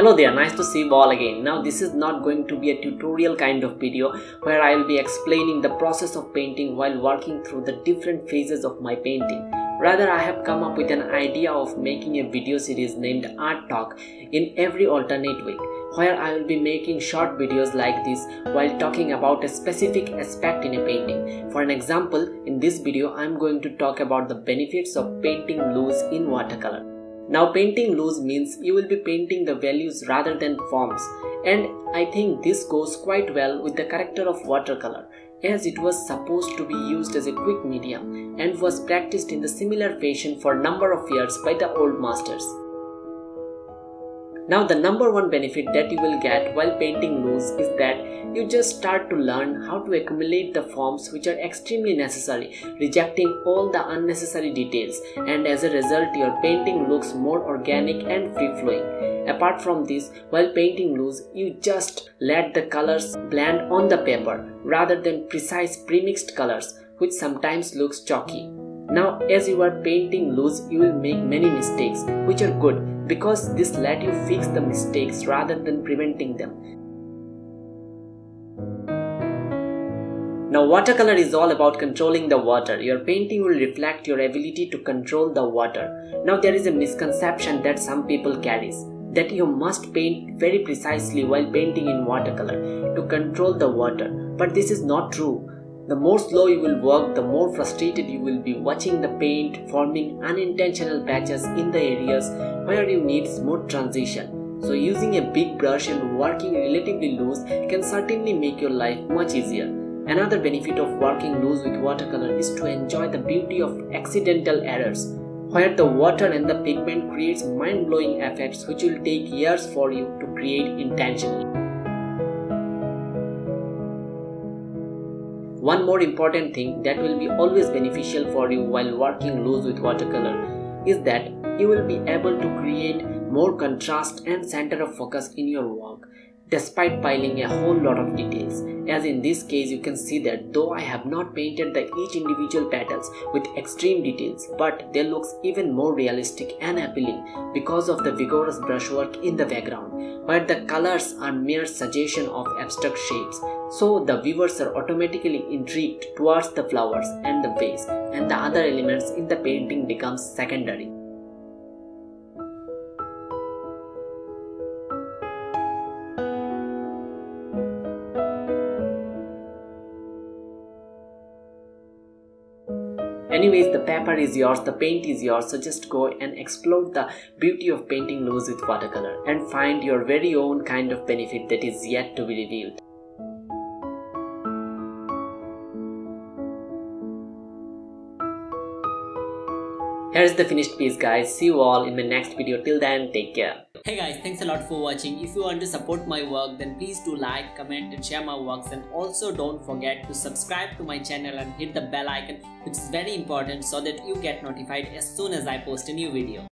Hello there, nice to see you all again. Now this is not going to be a tutorial kind of video where I will be explaining the process of painting while working through the different phases of my painting. Rather, I have come up with an idea of making a video series named Art Talk in every alternate week, where I will be making short videos like this while talking about a specific aspect in a painting. For an example, in this video, I am going to talk about the benefits of painting loose in watercolor. Now, painting loose means you will be painting the values rather than forms, and I think this goes quite well with the character of watercolor as it was supposed to be used as a quick medium and was practiced in the similar fashion for a number of years by the old masters. Now the number one benefit that you will get while painting loose is that you just start to learn how to accumulate the forms which are extremely necessary, rejecting all the unnecessary details and as a result your painting looks more organic and free flowing. Apart from this, while painting loose, you just let the colors blend on the paper rather than precise premixed colors which sometimes looks chalky. Now as you are painting loose, you will make many mistakes which are good because this let you fix the mistakes rather than preventing them. Now watercolor is all about controlling the water. Your painting will reflect your ability to control the water. Now there is a misconception that some people carries that you must paint very precisely while painting in watercolor to control the water. But this is not true. The more slow you will work, the more frustrated you will be watching the paint forming unintentional patches in the areas where you need smooth transition. So using a big brush and working relatively loose can certainly make your life much easier. Another benefit of working loose with watercolor is to enjoy the beauty of accidental errors, where the water and the pigment creates mind-blowing effects which will take years for you to create intentionally. One more important thing that will be always beneficial for you while working loose with watercolor is that you will be able to create more contrast and center of focus in your work despite piling a whole lot of details. As in this case you can see that though I have not painted the each individual petals with extreme details but they looks even more realistic and appealing because of the vigorous brushwork in the background where the colors are mere suggestion of abstract shapes so the viewers are automatically intrigued towards the flowers and the vase and the other elements in the painting becomes secondary. Anyways, the paper is yours, the paint is yours, so just go and explore the beauty of painting loose with watercolor and find your very own kind of benefit that is yet to be revealed. Here's the finished piece guys. See you all in my next video. Till then, take care. Hey guys, thanks a lot for watching. If you want to support my work, then please do like, comment and share my works and also don't forget to subscribe to my channel and hit the bell icon which is very important so that you get notified as soon as I post a new video.